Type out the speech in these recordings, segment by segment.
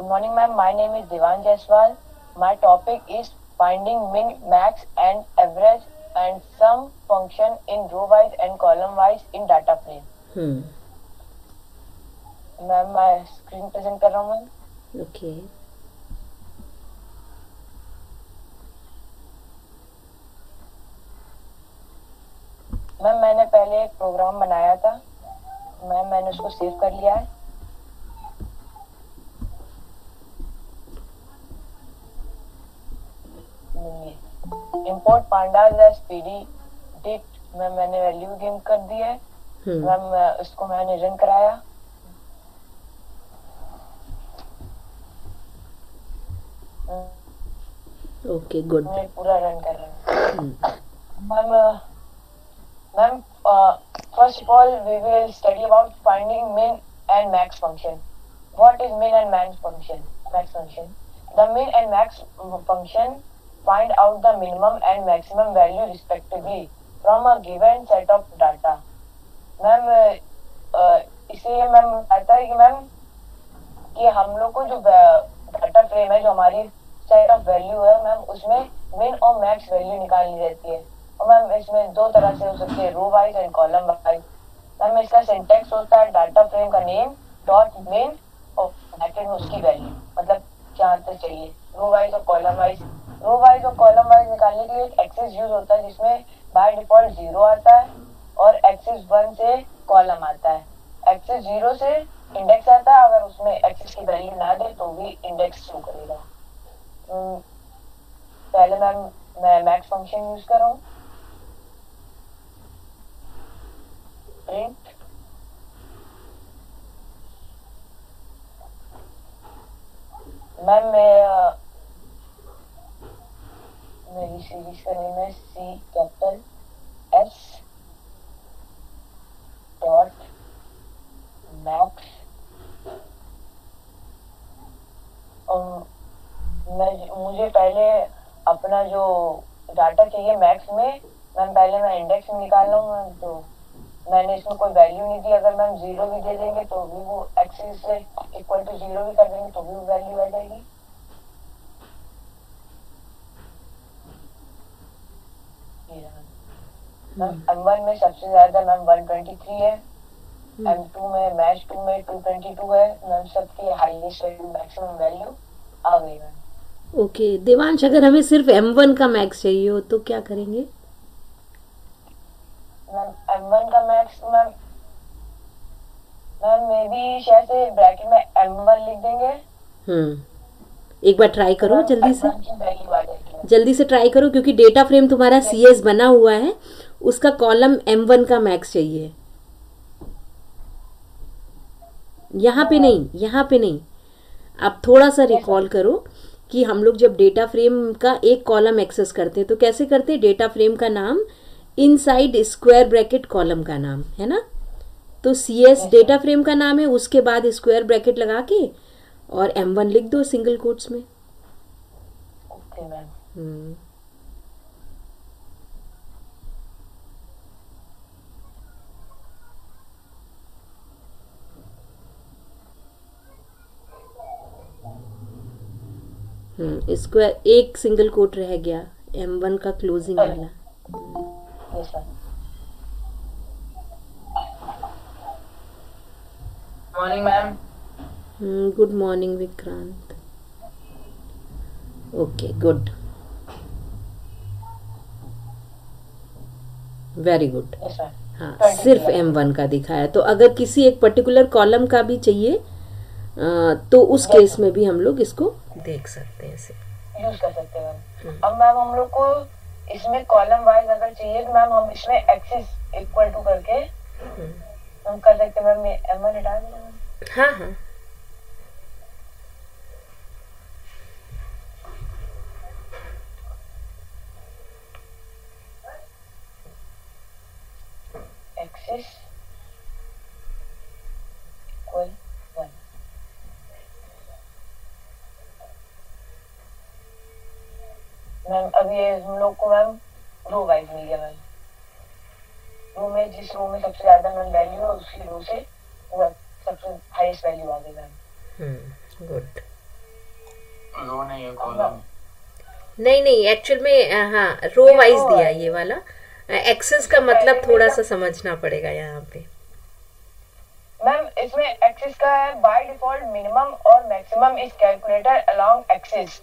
Good morning ma'am my name is Diwan Jaiswal my topic is finding min max and average and sum function in row wise and column wise in data plane ma'am my screen present कर रहा हूँ ma'am मैंने पहले एक programme बनाया था। Ma'am मैंने उसको सेव कर लिया है। इंपोर्ट पांडाज एज पीडी डिट मैम मैंने वैल्यू गेम कर दी है हम्म मैम मैं- उसको मैंने रन कराया ओके गुड मैं पूरा रन कर रहा हूँ हम्म ma'am ma'am first of all we will study about finding min and max function what is min and max function max function the min and max function find out the minimum and maximum value respectively from a given set of data. Ma'am इसलिए ma'am आता है कि ma'am कि हम लोग को जो data frame है, जो हमारी सेट ऑफ़ वैल्यू है मैम उसमें मिन और मैक्स वैल्यू निकालनी रहती है। और मैम इसमें दो तरह से हो सकती है row wise and column wise ma'am इसका सिंटेक्स होता है डाटा फ्रेम का नेम डॉट मिन और ब्रैकेट में उसकी वैल्यू मतलब क्या आंसर चाहिए रो वाइज और कॉलम वाइज रो वाइज और कॉलम वाइज निकालने के लिए एक एक्सिस यूज़ होता है जिसमें बाय डिफ़ॉल्ट ज़ीरो आता है और एक्सिस वन से कॉलम आता है। एक्सिस ज़ीरो से इंडेक्स आता है अगर उसमें एक्सिस की वैल्यू ना दे तो भी इंडेक्स शो करेगा। हम्म, पहले मैम मैं मैक्स फ़ंक्शन यूज़ कर रहा हूँ। प्रिंट मैम मैं मेरी सीरीज़ का नेम है C capital S dot max मैं मुझे पहले अपना जो डाटा चाहिए मैक्स में, मैम पहले मैं इंडेक्स में निकाल हूँ मैम तो मैंने इसमें कोई वैल्यू नहीं दी। अगर मैम ज़ीरो भी दे देंगे तो भी वो एक्सिस से इक्वल टू ज़ीरो भी कर देंगे तो भी वो वैल्यू आ जाएगी ये रहा। मैम एम वन में सबसे ज़्यादा मैम वन ट्वेंटी थ्री है एम टू में मैच टू में टू ट्वेंटी टू है। मैम सबकी हाईएस्ट वैल्यू मैक्सिमम वैल्यू आ गई मैम। ओके देवांश अगर हमें सिर्फ़ एम वन का मैक्स चाहिए हो तो क्या करेंगे? मैम एम वन का max ma'am ma'am maybe शायद से ब्रैकेट में एम वन लिख देंगे। हम्म। एक बार ट्राई करो जल्दी से। M1 की वैल्यू आ जाएगी। जल्दी से ट्राई करो क्योंकि डेटा फ्रेम तुम्हारा सी एस बना हुआ है। उसका कॉलम एम वन का मैक्स चाहिए। यहाँ पे नहीं यहाँ पे नहीं। आप थोड़ा सा रिकॉल करो कि हम लोग जब डेटा फ्रेम का एक कॉलम एक्सेस करते हैं तो कैसे करते हैं? डेटा फ्रेम का नाम इनसाइड स्क्वायर ब्रैकेट कॉलम का नाम है ना? तो सी एस डेटा फ्रेम का नाम है उसके बाद स्क्वायर ब्रैकेट लगा के और एम वन लिख दो सिंगल कोट्स में। ओके स्क्वायर एक सिंगल कोट रह गया एम वन का क्लोजिंग वाला। Morning ma'am good morning Vikrant okay good very good हाँ सिर्फ़ एम वन का दिखाया। तो अगर किसी एक पर्टिकुलर कॉलम का भी चाहिए तो उस केस में भी हम लोग इसको देख सकते हैं इसे। यूज़ कर सकते हैं मैम। अब मैम हम लोग को इसमें कॉलम वाइज अगर चाहिए तो मैम हम इसमें एक्सिस इक्वल टू करके हम कर सकते हैं मैम। एम वन हटा मैम। हाँ हाँ। एक्सिस इक्वल वन मैम अब ये हम लोग को मैम रो वाइज मिल गया मैम रो में जिस रो में सबसे ज़्यादा मैम वैल्यू है उसकी रो से वो सबसे हाईएस्ट वैल्यू आ गई मैम। गुड रो नहीं है कॉलम नहीं। नहीं एक्चुअल में हाँ रो वाइज दिया ये वाला। एक्सेस का मतलब थोड़ा सा समझना पड़ेगा यहाँ पे। मैम इसमें एक्सिस का है बाय डिफ़ॉल्ट मिनिमम और maximum is calculated along axis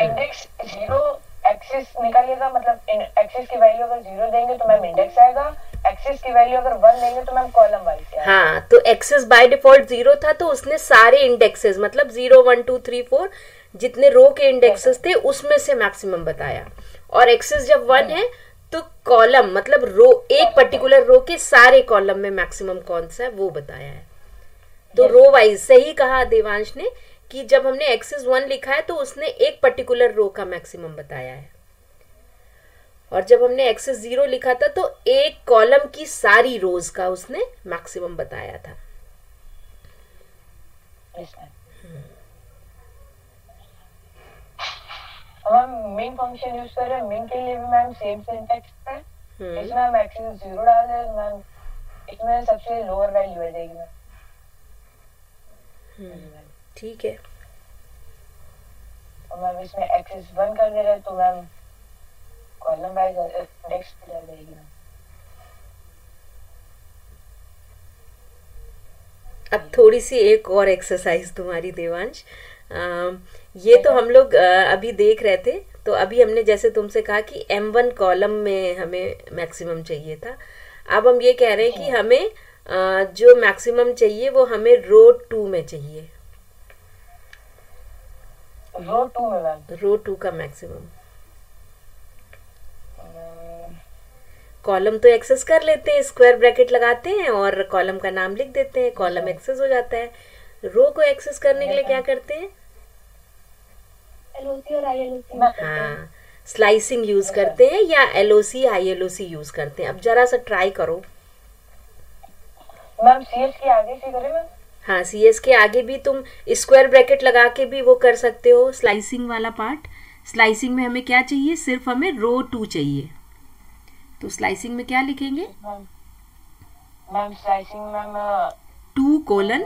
index zero axis निकालिएगा मतलब एक्सिस की वैल्यू अगर ज़ीरो देंगे तो मैम इंडेक्स आएगा। एक्सिस की वैल्यू अगर वन देंगे तो मैम कॉलम वाइज आएगा। हाँ तो एक्सेस बाय डिफ़ॉल्ट ज़ीरो था तो उसने सारे इंडेक्सेस मतलब zero one two three four जितने रो के इंडेक्सेस थे उसमें से मैक्सिमम बताया। और एक्सेस जब वन है तो कॉलम मतलब रो एक पर्टिकुलर रो के सारे कॉलम में मैक्सिमम कौन सा है वो बताया है। तो रो वाइज सही कहा देवांश ने कि जब हमने एक्सेस वन लिखा है तो उसने एक पर्टिकुलर रो का मैक्सिमम बताया है। और जब हमने एक्सेस ज़ीरो लिखा था तो एक कॉलम की सारी रोज का उसने मैक्सिमम बताया था। मेन फ़ंक्शन यूज़ कर रहे हैं। मेन के लिए भी मैम सेम सिंटेक्स है इसमें हम एक्सिस ज़ीरो डाल रहे हैं मैम इसमें सबसे लोअर वैल्यू आ जाएगी मैम हम्म, ठीक है। और मैम इसमें एक्सिस वन कर दे रहे तो मैम कॉलम वाइज इंडेक्स पे डाल जाएगी अब थोड़ी सी एक और एक्सरसाइज तुम्हारी देवांश। ये तो हम लोग अभी देख रहे थे तो अभी हमने जैसे तुमसे कहा कि एम वन कॉलम में हमें मैक्सिमम चाहिए था। अब हम ये कह रहे हैं कि हमें जो मैक्सिमम चाहिए वो हमें रो टू में चाहिए। रो टू में मैम रो टू का मैक्सिमम कॉलम तो एक्सेस कर लेते हैं स्क्वायर ब्रैकेट लगाते हैं और कॉलम का नाम लिख देते हैं कॉलम एक्सेस हो जाता है। रो को एक्सेस करने के लिए क्या करते हैं? हाँ स्लाइसिंग यूज़ करते हैं या एलओसी आईएलओसी यूज़ करते हैं। अब जरा सा ट्राई करो। मैम सी एस के आगे से करें मैम? हाँ सी एस के आगे भी तुम स्क्वायर ब्रैकेट लगा के भी वो कर सकते हो। स्लाइसिंग वाला पार्ट स्लाइसिंग में हमें क्या चाहिए? सिर्फ़ हमें रो टू चाहिए। तो स्लाइसिंग में क्या लिखेंगे? Ma'am slicing ma'am two colon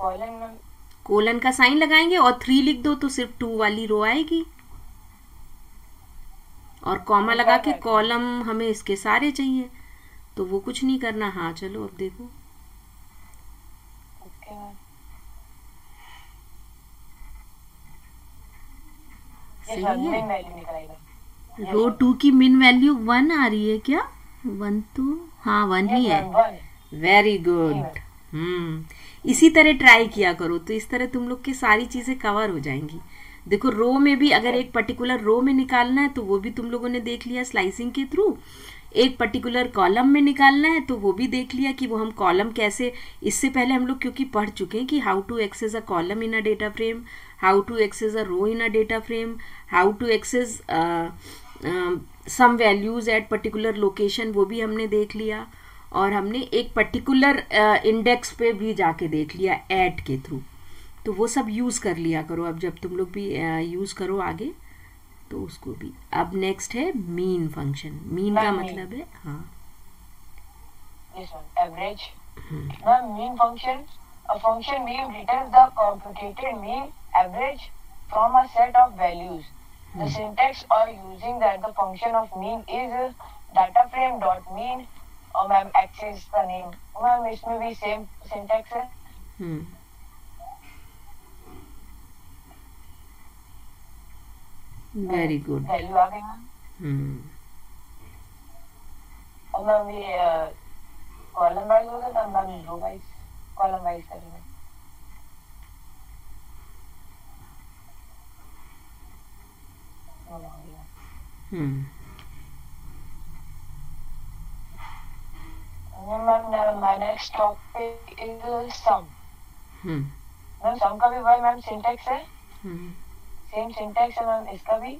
ma'am colon का साइन लगाएँगे और थ्री लिख दो तो सिर्फ़ टू वाली रो आएगी। और कॉमा लगा के कॉलम हमें इसके सारे चाहिए। तो वो कुछ नहीं करना। हाँ चलो अब देखो। सही है। रो टू की मिन वैल्यू वन आ रही है क्या? वन तो हाँ वन ही है। वेरी गुड हम्म इसी तरह ट्राई किया करो तो इस तरह तुम लोग की सारी चीज़ें कवर हो जाएँगी। देखो रो में भी अगर एक पर्टिकुलर रो में निकालना है तो वो भी तुम लोगों ने देख लिया स्लाइसिंग के थ्रू एक पर्टिकुलर कॉलम में निकालना है तो वो भी देख लिया कि वो हम कॉलम कैसे, इससे पहले हम लोग क्योंकि पढ़ चुके हैं कि how to access a column in a data frame how to access a row in a data frame how to access some values at particular location वो भी हमने देख लिया। और हमने एक पर्टिकुलर इंडेक्स पे भी जाके देख लिया ऐड के थ्रू तो वो सब यूज़ कर लिया करो, अब जब तुम लोग भी यूज़ करो आगे। तो उसको भी। अब नेक्स्ट है मीन फ़ंक्शन मीन का मतलब है हाँ। Average function mean mean average from a set of values the of mean is data frame dot mean ma'am ma'am इसमें सिंटेक्स है। Hmm. Then ma'am my next topic is sum. Hmm ma'am sum का भी वही ma'am syntax है? Hmm same syntax है ma'am इसका भी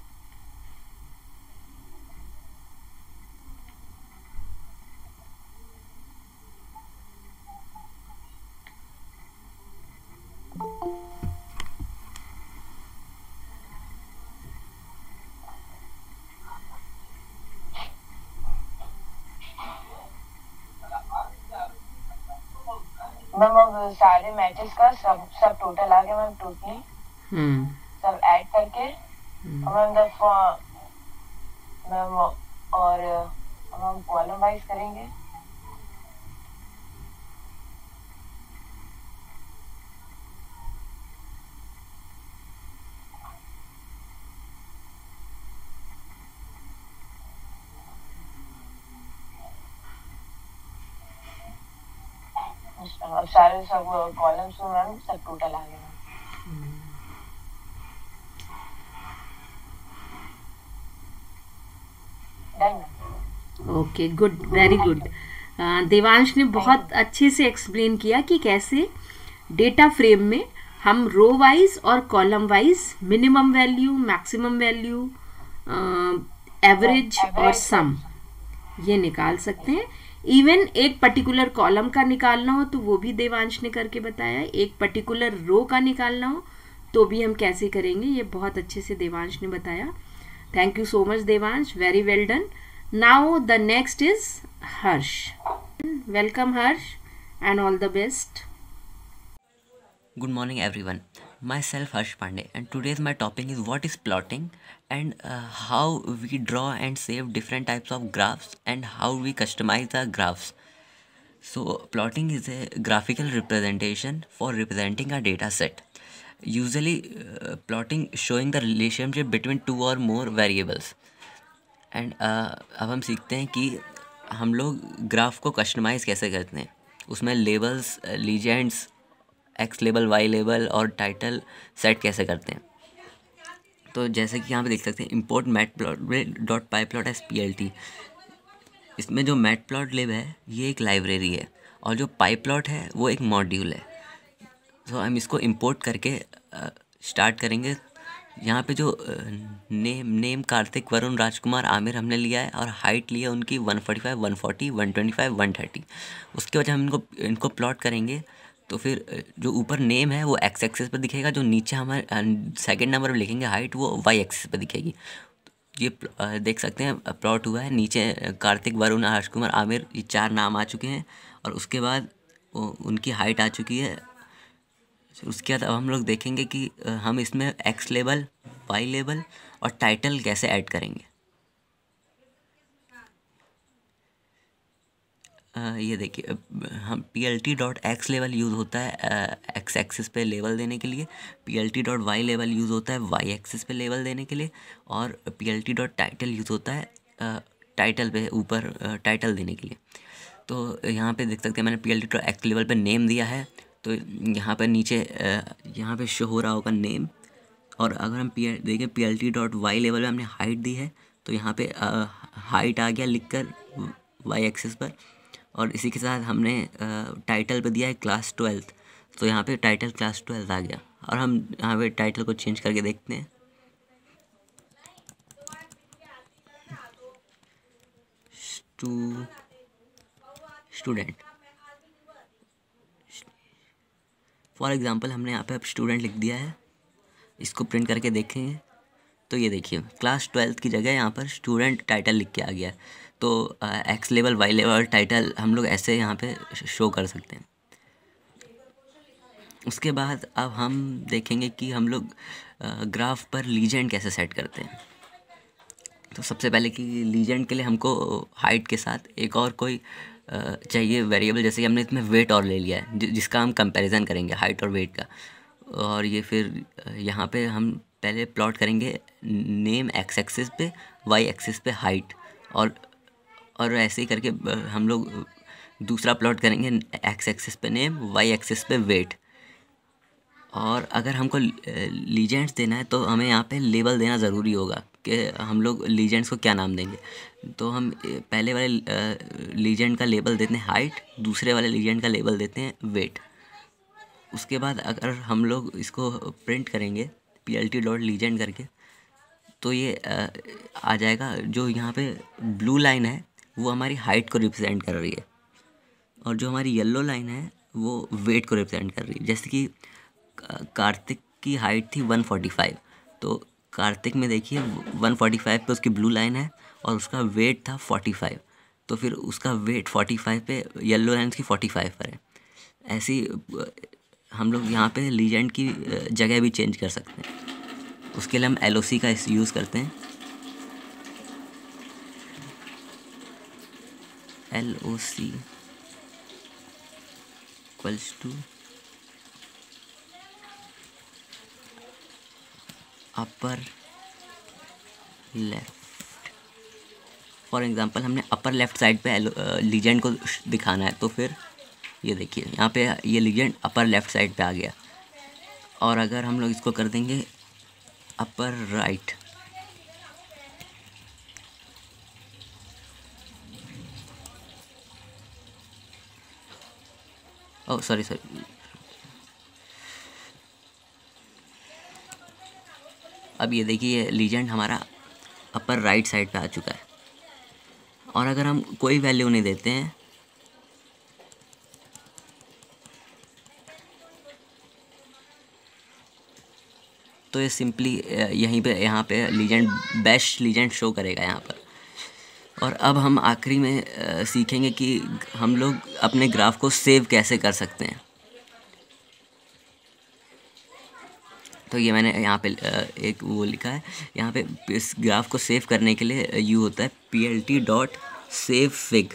ma'am अब सारे मैचेस का सब सब टोटल आ गया मैम टोटली हम्म करके मैम द मैम और अब हम कॉलम वाइज करेंगे सारे सब कॉलम्स में मैम सब टोटल आ गए ma'am okay good very good Devansh ने बहुत अच्छे से एक्सप्लेन किया कि कैसे डेटा फ्रेम में हम रो वाइज और column wise minimum value maximum value average और सम ये निकाल सकते हैं। इवन एक पर्टिकुलर कॉलम का निकालना हो तो वो भी देवांश ने करके बताया। एक पर्टिकुलर रो का निकालना हो तो भी हम कैसे करेंगे, ये बहुत अच्छे से देवांश ने बताया। Thank you so much Devansh. Very well done. Now the next is Harsh. Welcome Harsh and all the best. Good morning everyone. Myself Harsh Pandey and today's my topic is what is plotting and uh, how we draw and save different types of graphs and how we customize the graphs. So plotting is a graphical representation for representing a data set. Usually, uh, plotting showing the relationship between two or more variables. And अब हम सीखते हैं कि हम लोग graph को customise कैसे करते हैं। उसमें labels legends X label Y label और टाइटल सेट कैसे करते हैं। तो जैसे कि यहाँ पे देख सकते हैं import mat plot dot py plot as P L T इसमें जो मैट प्लॉट लेब है ये एक लाइब्रेरी है और जो पाई प्लॉट है वो एक मॉड्यूल है। तो हम इसको इंपोर्ट करके स्टार्ट करेंगे। यहाँ पे जो नेम नेम कार्तिक वरुण राजकुमार आमिर हमने लिया है और हाइट लिया उनकी 145, 140, 125, 130 उसके बाद हम इनको इनको प्लॉट करेंगे तो फिर जो ऊपर नेम है वो एक्स एक्सेस पर दिखेगा जो नीचे हमारे सेकंड नंबर पर लिखेंगे हाइट वो वाई एक्सेस पर दिखेगी। ये देख सकते हैं प्लॉट हुआ है। नीचे कार्तिक वरुण राजकुमार आमिर ये चार नाम आ चुके हैं और उसके बाद उनकी हाइट आ चुकी है। उसके बाद अब हम लोग देखेंगे कि हम इसमें एक्स लेबल वाई लेबल और टाइटल कैसे ऐड करेंगे। अ, ये देखिए हम P L T dot X level use होता है एक्स एक्सिस पे लेवल देने के लिए P L T dot Y level use होता है वाई एक्सिस पे लेवल देने के लिए और P L T dot title use होता है टाइटल पे ऊपर टाइटल देने के लिए। तो यहाँ पे देख सकते हैं मैंने P L T dot X level पे नेम दिया है तो यहाँ पर नीचे यहाँ पे शो हो रहा होगा नेम और अगर हम पी देखें P L T dot Y level में हमने हाइट दी है तो यहाँ पे हाइट आ गया लिख कर वाई एक्सेस पर। और इसी के साथ हमने टाइटल पे दिया है क्लास ट्वेल्थ तो यहाँ पे टाइटल क्लास ट्वेल्थ आ गया। और हम यहाँ पे टाइटल को चेंज करके देखते हैं। स्टूडेंट फॉर एग्ज़ाम्पल हमने यहाँ पे अब स्टूडेंट लिख दिया है, इसको प्रिंट करके देखेंगे। तो ये देखिए, क्लास ट्वेल्थ की जगह यहाँ पर स्टूडेंट टाइटल लिख के आ गया तो X level Y level title हम लोग ऐसे यहाँ पे शो कर सकते हैं। उसके बाद अब हम देखेंगे कि हम लोग ग्राफ पर लीजेंड कैसे सेट करते हैं। तो सबसे पहले कि लीजेंड के लिए हमको हाइट के साथ एक और कोई चाहिए वेरिएबल जैसे कि हमने इसमें वेट और ले लिया है जिसका हम कंपैरिजन करेंगे हाइट और वेट का। और ये फिर यहाँ पे हम पहले प्लॉट करेंगे नेम एक्स एक्सिस पे वाई एक्सिस पे हाइट और और ऐसे ही करके हम लोग दूसरा प्लॉट करेंगे एक्स एक्सिस पे नेम वाई एक्सिस पे वेट और अगर हमको लीजेंड्स देना है तो हमें यहाँ पे लेबल देना ज़रूरी होगा। कि हम लोग लीजेंड्स को क्या नाम देंगे? तो हम पहले वाले लीजेंड का लेबल देते हैं हाइट दूसरे वाले लीजेंड का लेबल देते हैं वेट उसके बाद अगर हम लोग इसको प्रिंट करेंगे P L T dot legend करके तो ये आ जाएगा। जो यहाँ पे ब्लू लाइन है, वो हमारी हाइट को रिप्रेजेंट कर रही है। और जो हमारी येलो लाइन है, वो वेट को रिप्रेजेंट कर रही है। जैसे कि कार्तिक की हाइट थी 145 तो कार्तिक में देखिए 145 पे उसकी ब्लू लाइन है और उसका वेट था 45 तो फिर उसका वेट 45 पे येलो लाइन उसकी 45 पर है। ऐसी, हम लोग यहाँ पे लीजेंड की जगह भी चेंज कर सकते हैं। उसके लिए हम एलओसी का यूज़ करते हैं। L O C to upper left for example हमने अपर लेफ़्ट साइड पे लीजेंड को दिखाना है तो फिर ये देखिए, यहाँ पे ये लीजेंड अपर लेफ़्ट साइड पे आ गया। और अगर हम लोग इसको कर देंगे upper right oh sorry sorry अब ये देखिए लीजेंड हमारा अपर राइट साइड पे आ चुका है। और अगर हम कोई वैल्यू नहीं देते हैं तो ये सिंपली यहीं पे, यहाँ पे लीजेंड बेस्ट लीजेंड शो करेगा यहाँ पर। और अब हम आखिरी में सीखेंगे कि हम लोग अपने ग्राफ को सेव कैसे कर सकते हैं। तो ये मैंने यहाँ पे एक वो लिखा है। यहाँ पे इस ग्राफ को सेव करने के लिए यू होता है P L T dot save fig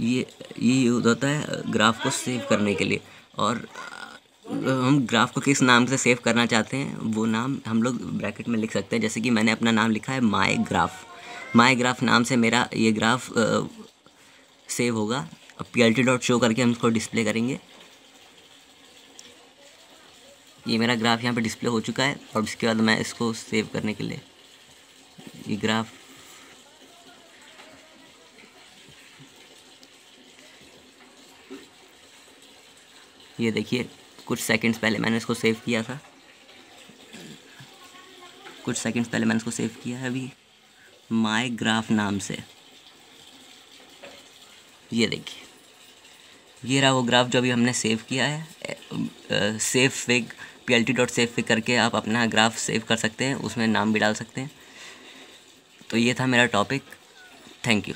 ये ये यूज़ होता है ग्राफ को सेव करने के लिए। और हम ग्राफ को किस नाम से सेव करना चाहते हैं, वो नाम हम लोग ब्रैकेट में लिख सकते हैं। जैसे कि मैंने अपना नाम लिखा है माई ग्राफ माई ग्राफ नाम से मेरा ये ग्राफ सेव होगा। P L T dot show करके हम इसको डिस्प्ले करेंगे। ये मेरा ग्राफ यहाँ पे डिस्प्ले हो चुका है और उसके बाद मैं इसको सेव करने के लिए ये ग्राफ ये देखिए, कुछ सेकंड्स पहले मैंने इसको सेव किया था। कुछ सेकंड्स पहले मैंने इसको सेव किया है अभी। माई ग्राफ नाम से। ये देखिए। ये रहा वो ग्राफ जो अभी हमने सेव किया है। Save fig P L T dot save करके आप अपना ग्राफ सेव कर सकते हैं, उसमें नाम भी डाल सकते हैं। तो ये था मेरा टॉपिक थैंक यू